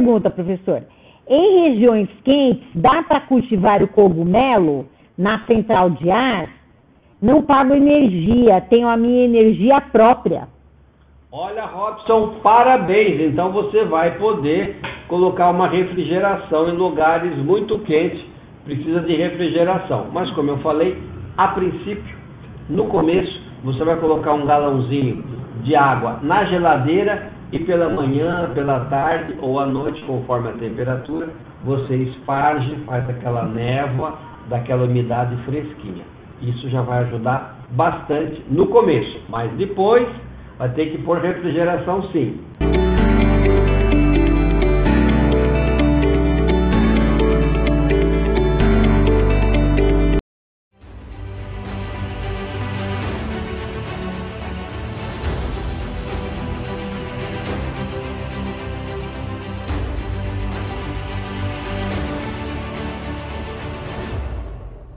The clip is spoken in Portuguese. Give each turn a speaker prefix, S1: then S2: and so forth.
S1: pergunta, professor. Em regiões quentes, dá para cultivar o cogumelo na central de ar? Não pago energia, tenho a minha energia própria.
S2: Olha, Robson, parabéns! Então você vai poder colocar uma refrigeração em lugares muito quentes, precisa de refrigeração. Mas como eu falei, a princípio, no começo, você vai colocar um galãozinho de água na geladeira e pela manhã, pela tarde ou à noite, conforme a temperatura, você esparge, faz aquela névoa, daquela umidade fresquinha. Isso já vai ajudar bastante no começo, mas depois vai ter que pôr refrigeração sim.